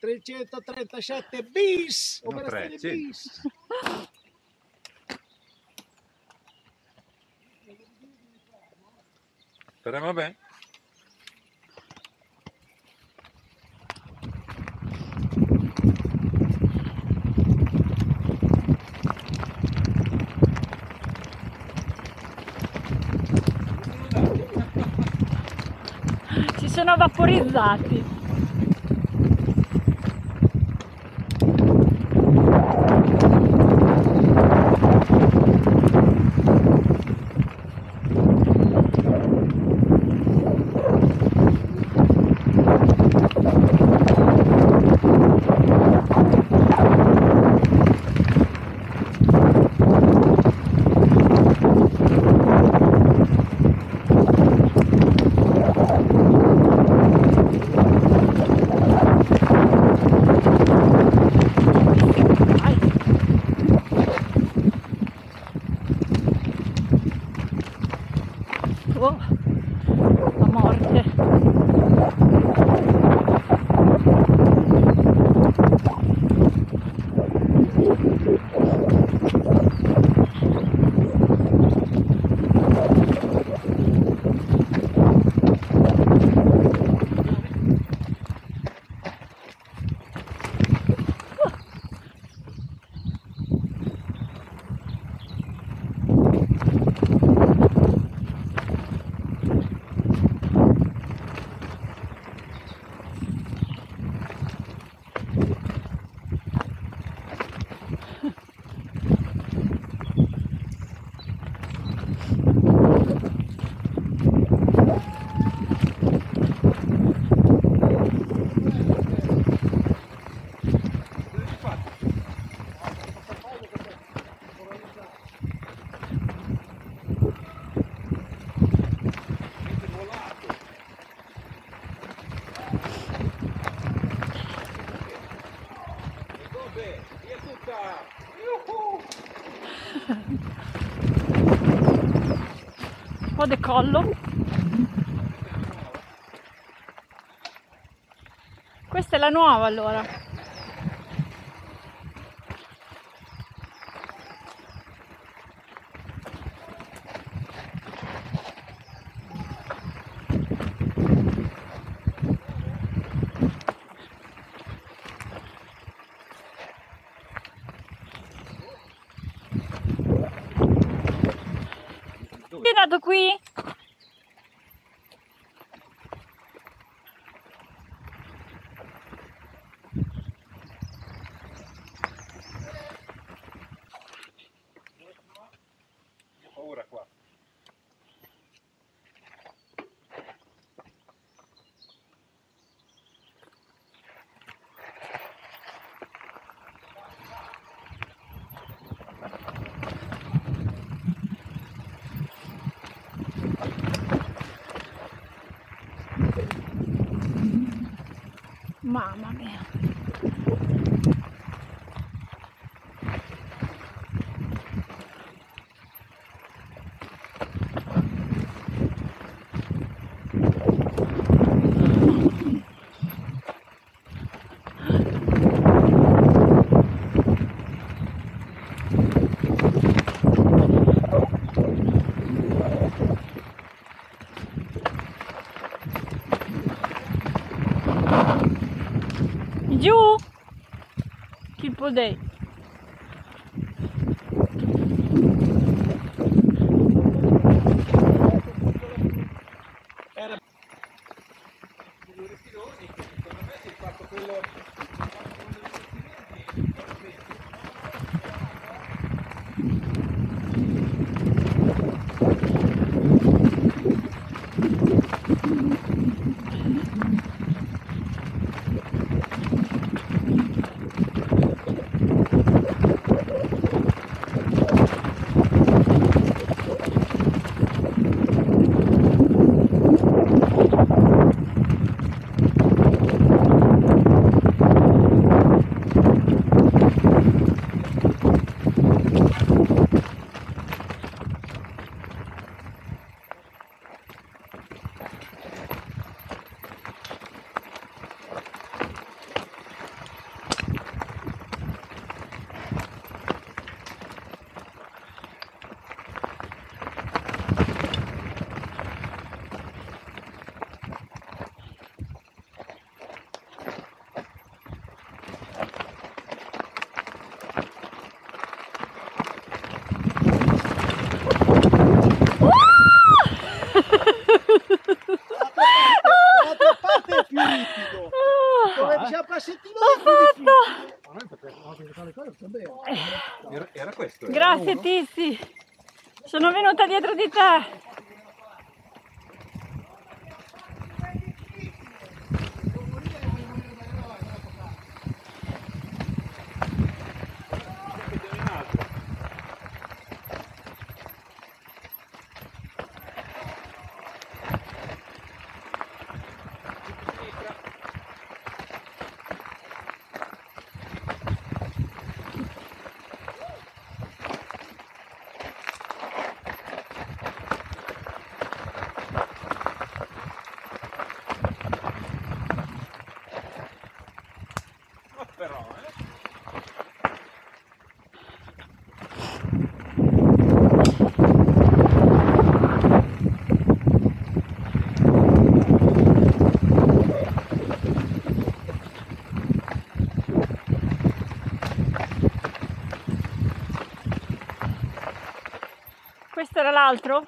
337 bis, No, operazione tre, sì. bis. Speriamo bene. Si sono vaporizzati. Un po' decollo. Questa è la nuova allora. Nato qui? 妈妈 mắt. day. Sono l'altro?